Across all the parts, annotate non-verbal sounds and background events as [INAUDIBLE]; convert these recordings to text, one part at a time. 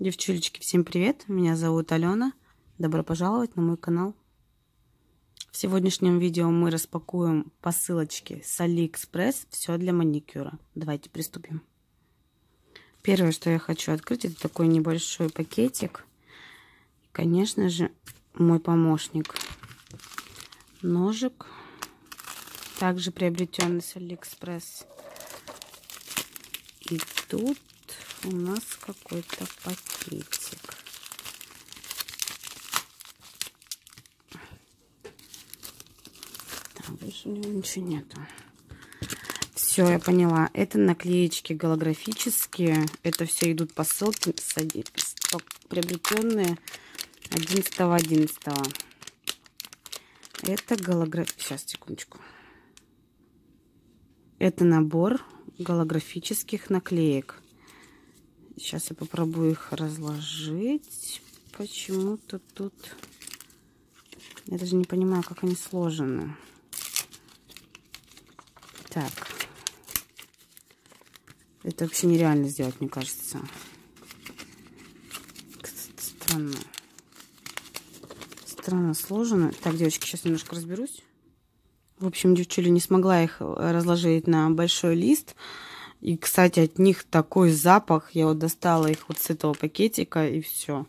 Девчулечки, всем привет! Меня зовут Алена. Добро пожаловать на мой канал. В сегодняшнем видео мы распакуем посылочки с Алиэкспресс. Все для маникюра. Давайте приступим. Первое, что я хочу открыть, это такой небольшой пакетик. И, конечно же, мой помощник. Ножик. Также приобретенный с Алиэкспресс. И тут у нас какой-то пакетик. Там больше у него ничего нету. Все, я поняла. Это наклеечки голографические. Это все идут посылки, приобретенные 11 11 Это голограф... Сейчас, секундочку. Это набор голографических наклеек. Сейчас я попробую их разложить. Почему-то тут... Я даже не понимаю, как они сложены. Так. Это вообще нереально сделать, мне кажется. Странно. Странно сложено. Так, девочки, сейчас немножко разберусь. В общем, девчуля не смогла их разложить на большой лист. И, кстати, от них такой запах. Я вот достала их вот с этого пакетика, и все.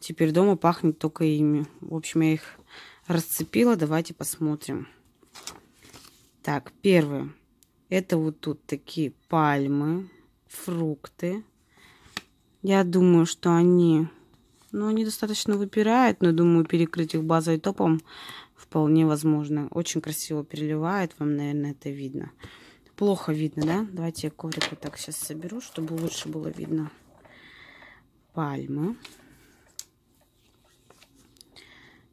Теперь дома пахнет только ими. В общем, я их расцепила. Давайте посмотрим. Так, первое. Это вот тут такие пальмы, фрукты. Я думаю, что они... Ну, они достаточно выпирают, но, думаю, перекрыть их базой топом вполне возможно. Очень красиво переливает. Вам, наверное, это видно. Плохо видно, да? Давайте я коврик вот так сейчас соберу, чтобы лучше было видно. Пальмы.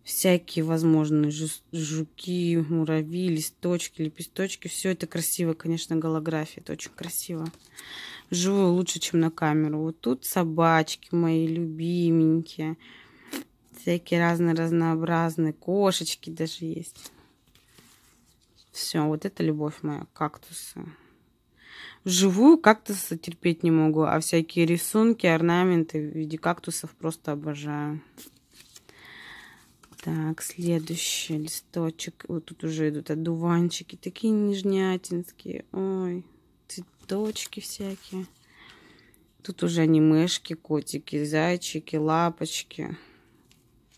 Всякие возможные жуки, муравьи, листочки, лепесточки. Все это красиво, конечно, голография. Это очень красиво. Живу лучше, чем на камеру. Вот тут собачки мои любименькие. Всякие разные разнообразные. Кошечки даже есть. Все, вот это любовь моя, кактусы. Вживую кактусы терпеть не могу, а всякие рисунки, орнаменты в виде кактусов просто обожаю. Так, следующий листочек. Вот тут уже идут одуванчики, такие нежнятинские. Ой, цветочки всякие. Тут уже анимешки, котики, зайчики, лапочки.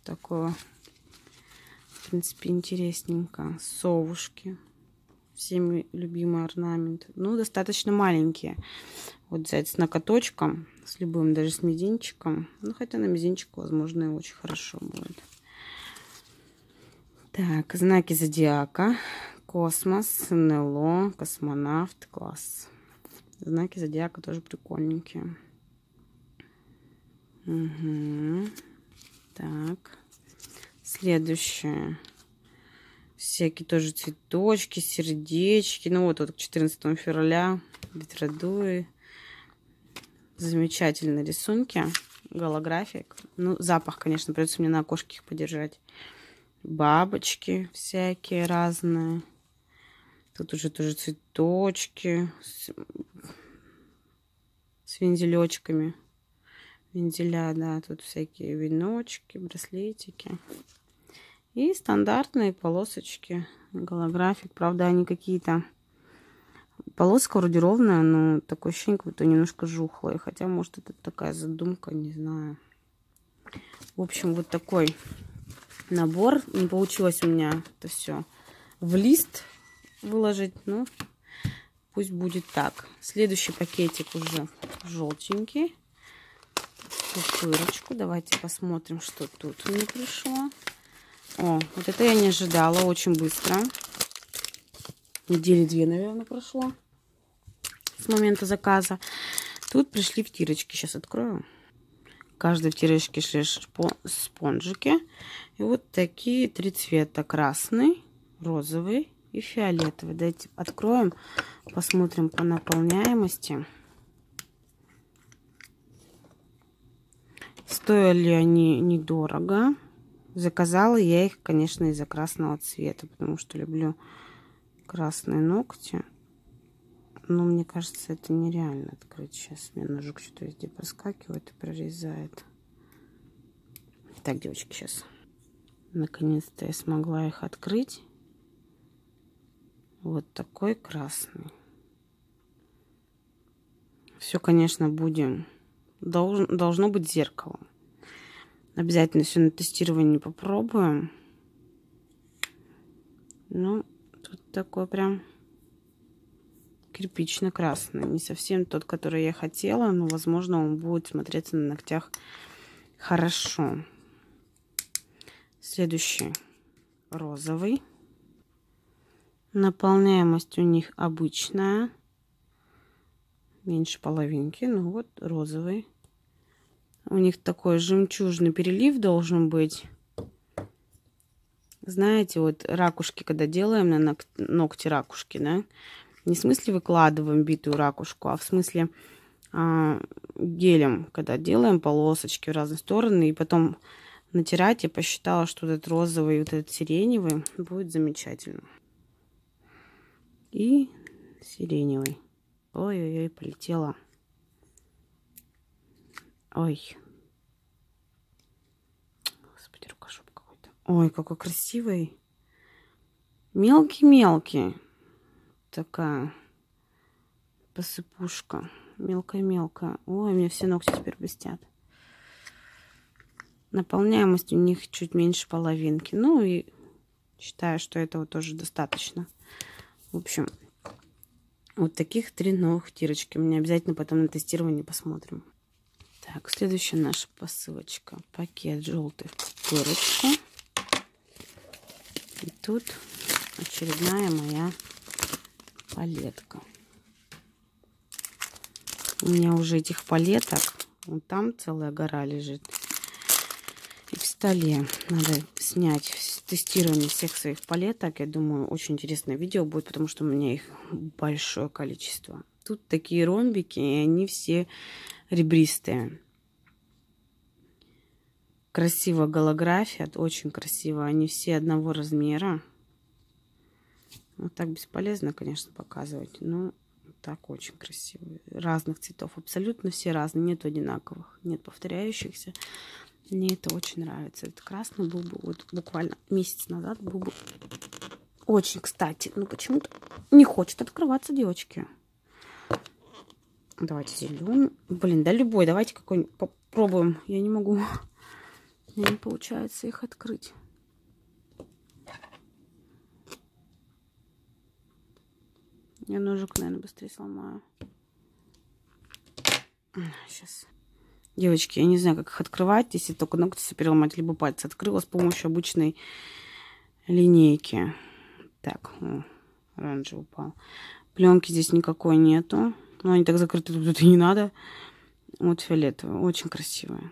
Такое в принципе, интересненько. Совушки. Всеми любимый орнамент. Ну, достаточно маленькие. Вот взять с накоточком, с любым, даже с мизинчиком. Ну, хотя на мизинчик, возможно, и очень хорошо будет. Так, знаки зодиака. Космос, НЛО, космонавт, класс. Знаки зодиака тоже прикольненькие. Угу. Так. Следующее. Всякие тоже цветочки, сердечки. Ну вот, вот к 14 февраля ветродуи. Замечательные рисунки. Голографик. Ну, запах, конечно, придется мне на окошке их подержать. Бабочки всякие разные. Тут уже тоже цветочки с, с вензелечками. Вензеля, да, тут всякие веночки, браслетики. И стандартные полосочки, голографик. Правда, они какие-то... Полоска вроде ровная, но такое ощущение, как будто немножко жухлая. Хотя, может, это такая задумка, не знаю. В общем, вот такой набор. Не получилось у меня это все в лист выложить. Ну, пусть будет так. Следующий пакетик уже желтенький пупырочку. Давайте посмотрим, что тут мне пришло. О, вот это я не ожидала. Очень быстро. Недели две, наверное, прошло с момента заказа. Тут пришли втирочки. Сейчас открою. Каждой втирочке шли спонжики. И вот такие три цвета. Красный, розовый и фиолетовый. Давайте откроем, посмотрим по наполняемости. Стоили они недорого. Заказала я их, конечно, из-за красного цвета, потому что люблю красные ногти. Но мне кажется, это нереально открыть сейчас. Мне ножик что-то везде проскакивает и прорезает. Так, девочки, сейчас. Наконец-то я смогла их открыть. Вот такой красный. Все, конечно, будем. Долж, должно быть зеркало. Обязательно все на тестировании попробуем. Ну, тут такой прям кирпично-красный. Не совсем тот, который я хотела, но, возможно, он будет смотреться на ногтях хорошо. Следующий розовый. Наполняемость у них обычная. Меньше половинки. Ну вот розовый. У них такой жемчужный перелив должен быть. Знаете, вот ракушки, когда делаем на ногти ракушки, да, не в смысле выкладываем битую ракушку, а в смысле а, гелем, когда делаем полосочки в разные стороны, и потом натирать, я посчитала, что этот розовый и вот этот сиреневый будет замечательно. И сиреневый. Ой-ой-ой, полетела. Ой. Господи, рукошоп какой-то. Ой, какой красивый. Мелкий-мелкий такая посыпушка. Мелкая-мелкая. Ой, у меня все ногти теперь блестят. Наполняемость у них чуть меньше половинки. Ну и считаю, что этого тоже достаточно. В общем, вот таких три новых тирочки. Мы обязательно потом на тестировании посмотрим. Так, следующая наша посылочка. Пакет желтый в пырочку. И тут очередная моя палетка. У меня уже этих палеток, вот там целая гора лежит. И в столе надо снять тестирование всех своих палеток. Я думаю, очень интересное видео будет, потому что у меня их большое количество. Тут такие ромбики, и они все ребристые. Красиво голография, очень красиво. Они все одного размера. Вот так бесполезно, конечно, показывать. Но так очень красиво. Разных цветов. Абсолютно все разные. Нет одинаковых. Нет повторяющихся. Мне это очень нравится. Этот красный был бы вот буквально месяц назад был бы очень кстати. Но почему-то не хочет открываться девочки. Давайте зеленый. Блин, да любой. Давайте какой-нибудь попробуем. Я не могу. Мне не получается их открыть. Я ножик, наверное, быстрее сломаю. Сейчас. Девочки, я не знаю, как их открывать, если только ногти себе переломать, либо пальцы открыла с помощью обычной линейки. Так, о, оранжевый упал. Пленки здесь никакой нету. Но они так закрыты, тут это [LAUGHS] не надо. Вот фиолетовый, очень красивый.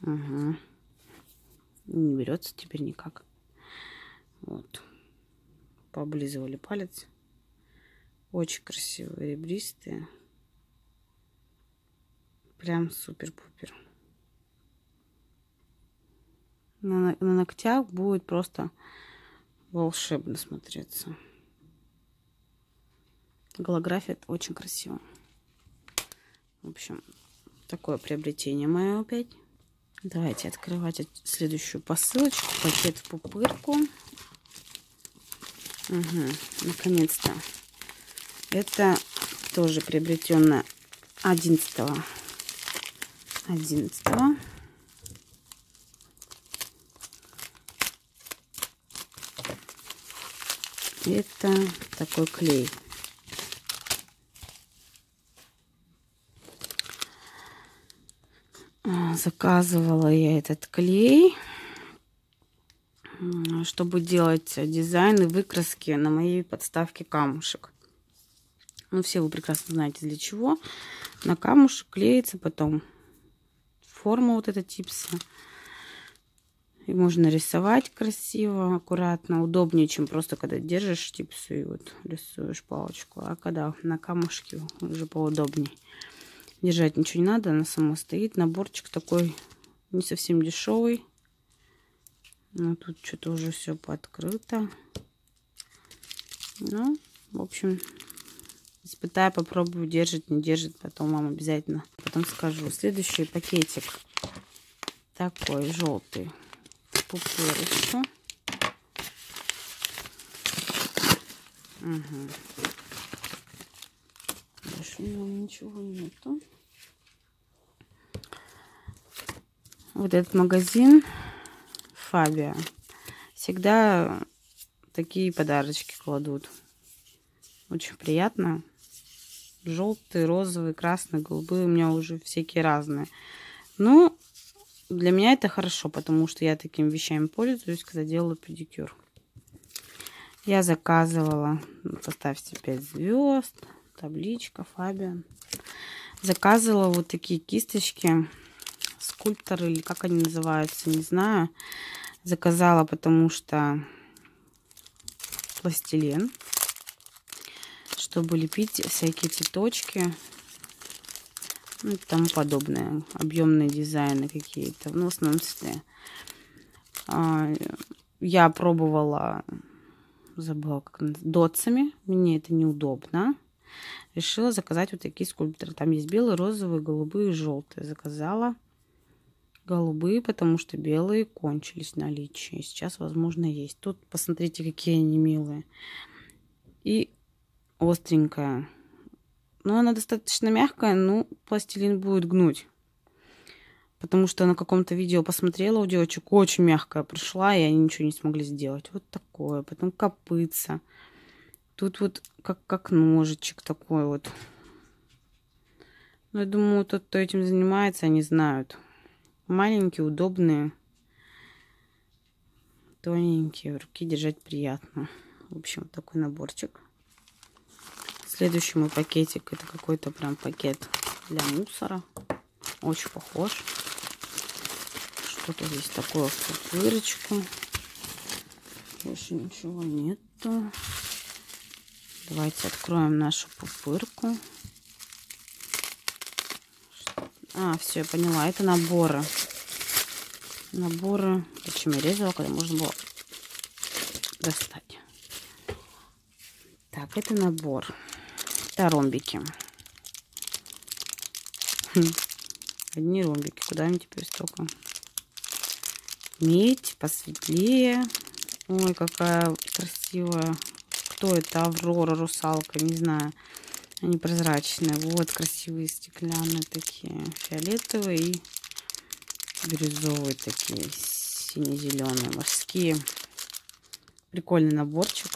Угу. Не берется теперь никак. Вот пооблизывали палец. Очень красивые, ребристые. Прям супер-пупер. На, на ногтях будет просто волшебно смотреться. Голография очень красиво. В общем, такое приобретение мое опять. Давайте открывать следующую посылочку. Пакет в пупырку. Угу, наконец-то. Это тоже приобретено 11 11 Это такой клей. А, заказывала я этот клей чтобы делать дизайны, выкраски на моей подставке камушек. Ну, все вы прекрасно знаете, для чего. На камушек клеится потом форма вот эта типса. И можно рисовать красиво, аккуратно, удобнее, чем просто когда держишь типсу и вот рисуешь палочку. А когда на камушке уже поудобнее. Держать ничего не надо, она сама стоит. Наборчик такой не совсем дешевый. Ну, тут что-то уже все подкрыто. Ну, В общем, испытаю, попробую, держит, не держит. Потом вам обязательно потом скажу. Следующий пакетик такой желтый. Пупырочку. Угу. Больше у него ничего нету. Вот этот магазин Фабия всегда такие подарочки кладут. Очень приятно. Желтые, розовые, красные, голубые. У меня уже всякие разные. Ну, для меня это хорошо, потому что я такими вещами пользуюсь, когда делаю педикюр. Я заказывала, ну, поставьте 5 звезд, табличка, Фабиан. Заказывала вот такие кисточки, скульпторы или как они называются, не знаю. Заказала, потому что пластилин, чтобы лепить всякие цветочки ну, и тому подобное. Объемные дизайны какие-то, ну, в основном смысле. А, я пробовала, забыла, как дотсами. Мне это неудобно. Решила заказать вот такие скульпторы. Там есть белые, розовые, голубые, желтые. Заказала голубые, потому что белые кончились в. Сейчас, возможно, есть. Тут посмотрите, какие они милые. И остренькая. Но она достаточно мягкая, но пластилин будет гнуть. Потому что на каком-то видео посмотрела у девочек, очень мягкая пришла, и они ничего не смогли сделать. Вот такое. Потом копытца. Тут вот как, как ножичек такой вот. Но я думаю, тот, кто этим занимается, они знают. Маленькие, удобные, тоненькие, в руки держать приятно. В общем, вот такой наборчик. Следующий мой пакетик, это какой-то прям пакет для мусора. Очень похож. Что-то здесь такое в пупырочку. Больше ничего нету. Давайте откроем нашу пупырку. А, все, я поняла. Это наборы. Наборы. Зачем я резала, когда можно было достать. Так, это набор. Это ромбики. Хм. Одни ромбики. Куда мне теперь столько? Медь посветлее. Ой, какая красивая. Кто это? Аврора, русалка, не знаю. Они прозрачные. Вот красивые стеклянные такие. Фиолетовые и бирюзовые такие. Сине-зеленые, морские. Прикольный наборчик.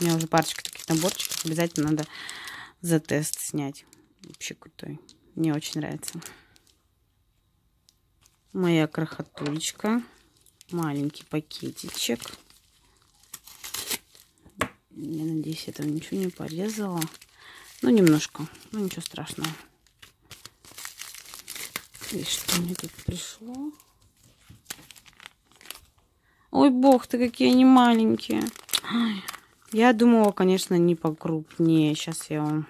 У меня уже парочка таких наборчиков. Обязательно надо за тест снять. Вообще крутой. Мне очень нравится. Моя крохотулечка. Маленький пакетичек. Я надеюсь, там ничего не порезала. Ну, немножко. Ну, ничего страшного. И что мне тут пришло? Ой, бог ты, какие они маленькие. Ай, я думала, конечно, не покрупнее. Сейчас я вам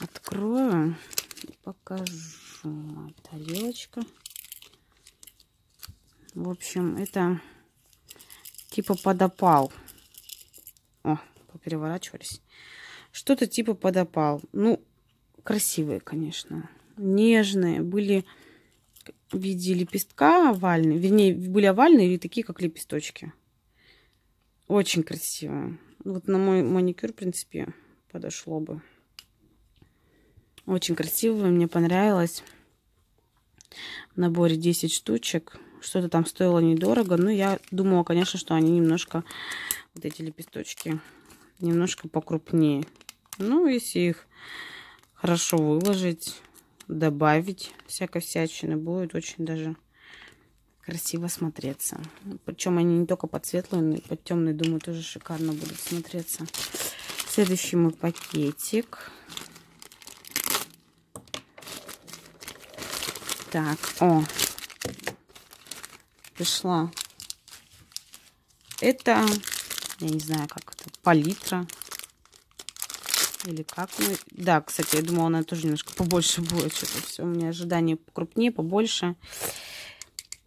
открою и покажу. Тарелочка. В общем, это типа подопал. О, попереворачивались. Что-то типа подопал. Ну, красивые, конечно. Нежные. Были в виде лепестка овальные. Вернее, были овальные или такие, как лепесточки. Очень красивые. Вот на мой маникюр, в принципе, подошло бы. Очень красивые, мне понравилось. В наборе 10 штучек. Что-то там стоило недорого. Но я думала, конечно, что они немножко, вот эти лепесточки, немножко покрупнее. Ну, если их хорошо выложить, добавить всякой всячины, будет очень даже красиво смотреться. Причем они не только под светлые, но и под темные, думаю, тоже шикарно будут смотреться. Следующий мой пакетик. Так, о, пришла. Это, я не знаю, как это, палитра или как мы... Да, кстати, я думала, она тоже немножко побольше будет. Что-то все у меня ожидание крупнее, побольше.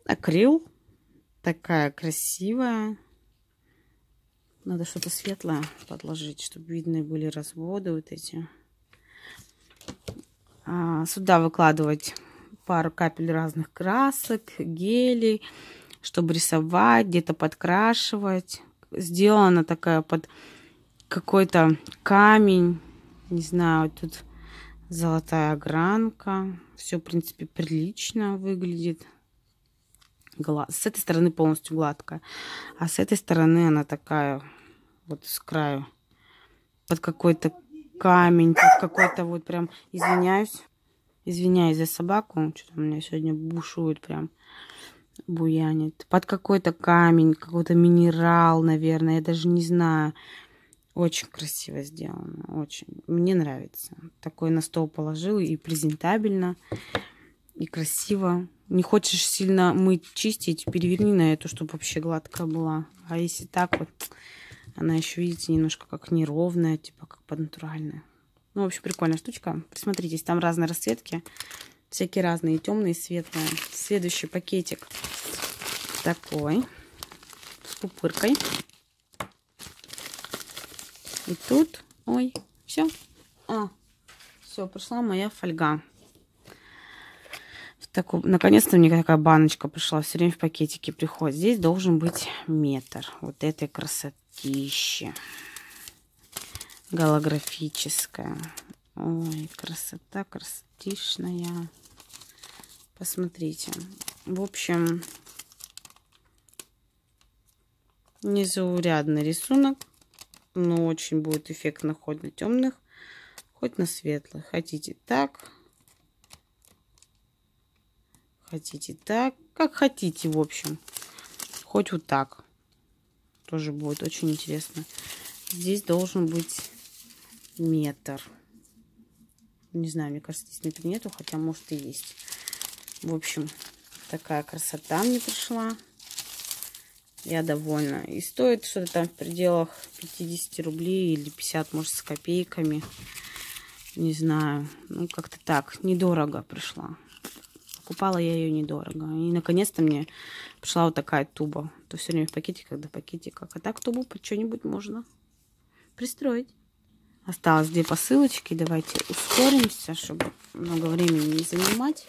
Акрил. Такая красивая. Надо что-то светлое подложить, чтобы видны были разводы вот эти. А, сюда выкладывать пару капель разных красок, гелей, чтобы рисовать, где-то подкрашивать. Сделана такая под какой-то камень. Не знаю, тут золотая огранка. Все, в принципе, прилично выглядит. С этой стороны полностью гладкая. А с этой стороны она такая вот с краю. Под какой-то камень, под какой-то вот прям, извиняюсь, извиняюсь за собаку, что-то у меня сегодня бушует прям, буянит. Под какой-то камень, какой-то минерал, наверное, я даже не знаю. Очень красиво сделано, очень. Мне нравится. Такой на стол положил и презентабельно, и красиво. Не хочешь сильно мыть, чистить, переверни на эту, чтобы вообще гладкая была. А если так вот, она еще, видите, немножко как неровная, типа как поднатуральная. Ну, в общем, прикольная штучка. Присмотритесь, там разные расцветки. Всякие разные, темные, светлые. Следующий пакетик такой. С пупыркой. И тут, ой, все. А, все, пришла моя фольга. Наконец-то мне такая баночка пришла. Все время в пакетике приходит. Здесь должен быть метр вот этой красотищи. Голографическая. Ой, красота красотишная. Посмотрите. В общем, незаурядный рисунок. Но очень будет эффектно хоть на темных, хоть на светлых. Хотите так, Хотите так, как хотите, в общем. Хоть вот так. Тоже будет очень интересно. Здесь должен быть метр. Не знаю, мне кажется, здесь метра нету, хотя может и есть. В общем, такая красота мне пришла. Я довольна. И стоит что-то там в пределах 50 рублей или 50, может, с копейками. Не знаю. Ну, как-то так. Недорого пришла. Покупала я ее недорого. И наконец-то мне пришла вот такая туба. То все время в пакетиках, да пакетиках. А так тубу под что-нибудь можно пристроить. Осталось две посылочки. Давайте ускоримся, чтобы много времени не занимать.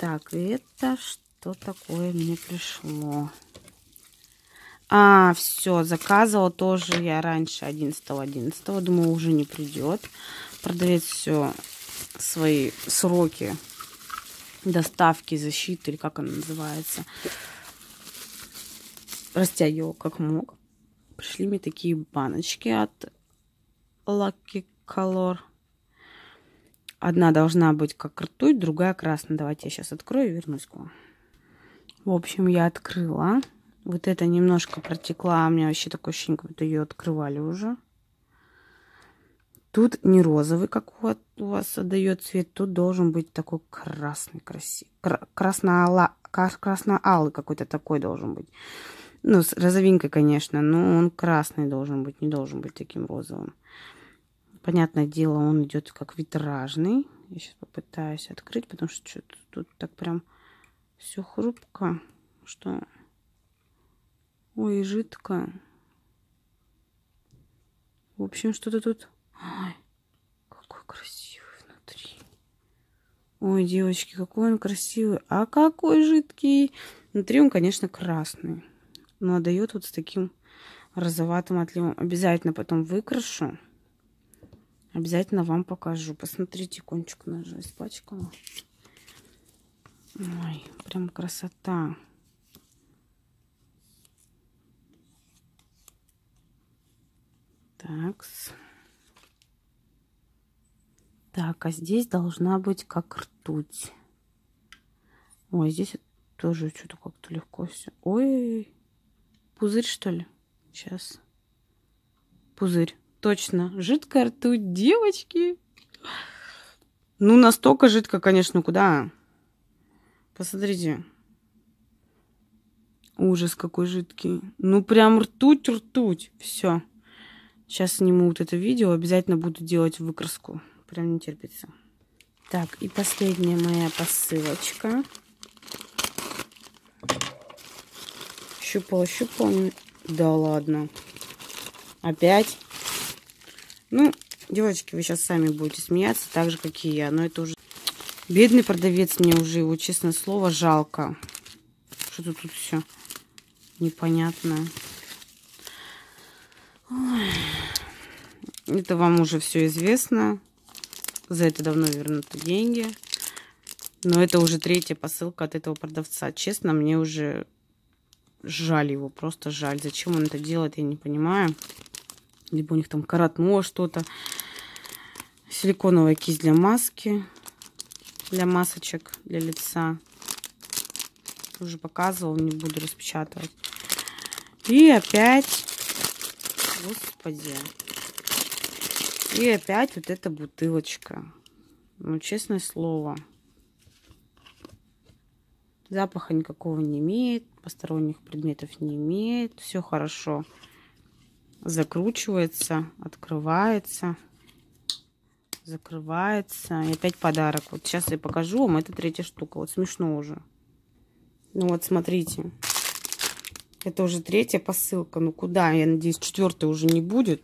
Так, это что такое мне пришло? А, все, заказывала тоже я раньше 11 11 -11. Думаю, уже не придет. Продавец все свои сроки доставки, защиты, или как она называется. Растягивал как мог. Пришли мне такие баночки от Lucky Color. Одна должна быть как ртуть, другая красная. Давайте я сейчас открою и вернусь к вам. В общем, я открыла. Вот это немножко протекла. У меня вообще такое ощущение, как будто ее открывали уже. Тут не розовый, как у вас отдает цвет. Тут должен быть такой красный, красивый. Красно-алый какой-то такой должен быть. Ну, с розовинкой, конечно, но он красный должен быть, не должен быть таким розовым. Понятное дело, он идет как витражный. Я сейчас попытаюсь открыть, потому что что тут так прям все хрупко, что... Ой, жидко. В общем, что-то тут Ой, какой красивый внутри. Ой, девочки, какой он красивый. А какой жидкий. Внутри он, конечно, красный. Но отдает вот с таким розоватым отливом. Обязательно потом выкрашу. Обязательно вам покажу. Посмотрите, кончик ножа испачкала. Ой, прям красота. Такс. Так, а здесь должна быть как ртуть. Ой, здесь тоже что-то как-то легко все. Ой, пузырь что ли? Сейчас. Пузырь. Точно. Жидкая ртуть, девочки. Ну, настолько жидко, конечно, куда? Посмотрите. Ужас какой жидкий. Ну, прям ртуть, ртуть. Все. Сейчас сниму вот это видео. Обязательно буду делать выкраску. Прям не терпится. Так, и последняя моя посылочка. Щупала, щупала. Да ладно. Опять. Ну, девочки, вы сейчас сами будете смеяться, так же, как и я. Но это уже... Бедный продавец, мне уже его, честное слово, жалко. Что-то тут все непонятное. Ой. Это вам уже все известно. За это давно вернуты деньги. Но это уже третья посылка от этого продавца. Честно, мне уже жаль его, просто жаль. Зачем он это делает, я не понимаю. Либо у них там коротнуло что-то. Силиконовая кисть для маски. Для масочек, для лица. Уже показывал, не буду распечатывать. И опять... Господи. И опять вот эта бутылочка. Ну, честное слово. Запаха никакого не имеет, посторонних предметов не имеет. Все хорошо закручивается, открывается, закрывается. И опять подарок. Вот сейчас я покажу вам. Это третья штука. Вот смешно уже. Ну вот смотрите. Это уже третья посылка. Ну куда? Я надеюсь, четвертая уже не будет.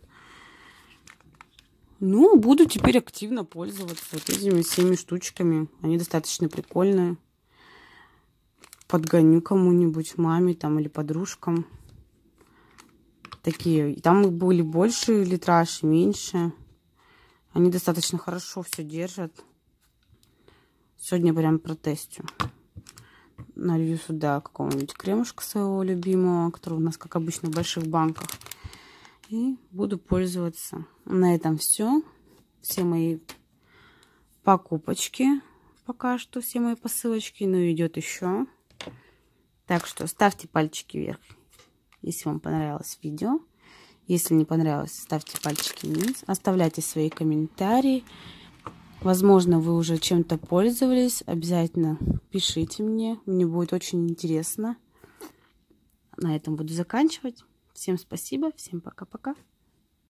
Ну, буду теперь активно пользоваться вот этими всеми штучками. Они достаточно прикольные. Подгоню кому-нибудь, маме там или подружкам. Такие. Там их были больше литраж, меньше. Они достаточно хорошо все держат. Сегодня прям протестю. Налью сюда какого-нибудь кремушка своего любимого, который у нас, как обычно, в больших банках. И буду пользоваться. На этом все. Все мои покупочки. Пока что все мои посылочки. Но идет еще. Так что ставьте пальчики вверх, если вам понравилось видео. Если не понравилось, ставьте пальчики вниз. Оставляйте свои комментарии. Возможно, вы уже чем-то пользовались. Обязательно пишите мне. Мне будет очень интересно. На этом буду заканчивать. Всем спасибо, всем пока-пока.